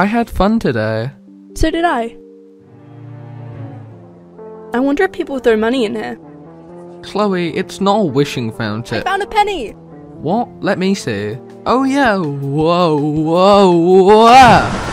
I had fun today. So did I. I wonder if people throw money in here. Chloe, it's not a wishing fountain. I found a penny! What? Let me see. Oh yeah, whoa, whoa, whoa!